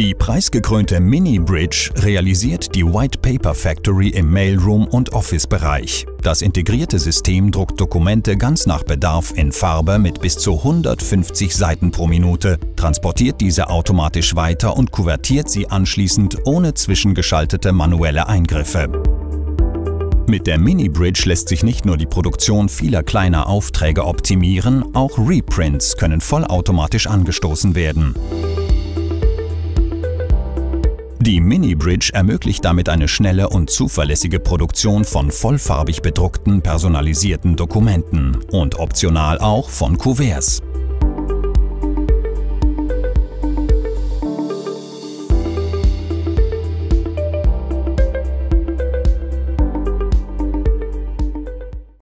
Die preisgekrönte Mini Bridge realisiert die White Paper Factory im Mailroom und Office-Bereich. Das integrierte System druckt Dokumente ganz nach Bedarf in Farbe mit bis zu 150 Seiten pro Minute, transportiert diese automatisch weiter und kuvertiert sie anschließend ohne zwischengeschaltete manuelle Eingriffe. Mit der Mini Bridge lässt sich nicht nur die Produktion vieler kleiner Aufträge optimieren, auch Reprints können vollautomatisch angestoßen werden. Die Mini Bridge ermöglicht damit eine schnelle und zuverlässige Produktion von vollfarbig bedruckten, personalisierten Dokumenten und optional auch von Kuverts.